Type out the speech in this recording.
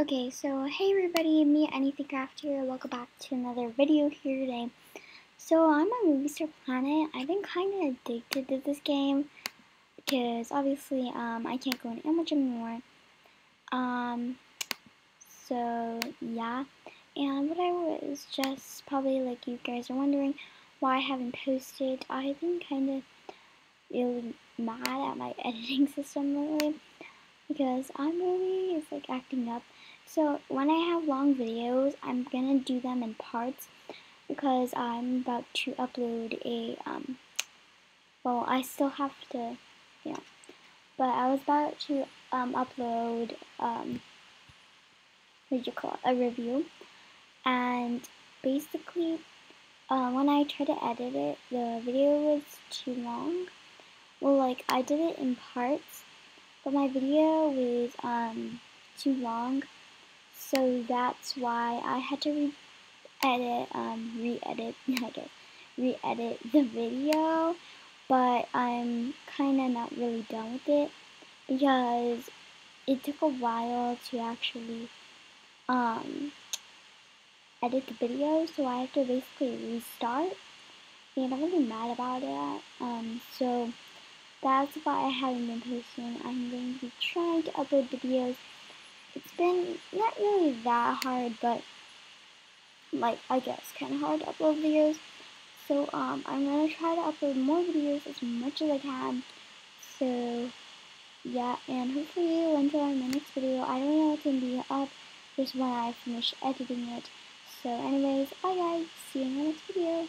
Okay, so hey everybody, me Anything Craft here. Welcome back to another video here today. So I'm on Movie Star Planet. I've been kind of addicted to this game because obviously um, I can't go in Animal Jam anymore. Um, so yeah, and what I was just probably like you guys are wondering why I haven't posted. I've been kind of really mad at my editing system lately because I'm really is like acting up. So when I have long videos, I'm gonna do them in parts because I'm about to upload a, um, well, I still have to, know, but I was about to um, upload, um, what you call it, a review, and basically, uh, when I tried to edit it, the video was too long. Well, like, I did it in parts, but my video was, um, too long so that's why I had to re-edit, um, re-edit, I guess, re-edit the video, but I'm kind of not really done with it, because it took a while to actually, um, edit the video, so I have to basically restart, and I'm really mad about it, um, so that's why I haven't been posting. I'm going to be trying to upload videos it's been not really that hard, but like I guess kind of hard to upload videos. So um, I'm gonna try to upload more videos as much as I can. So yeah, and hopefully you'll enjoy my next video. I don't know what's gonna be up just when I finish editing it. So anyways, bye guys. See you in the next video.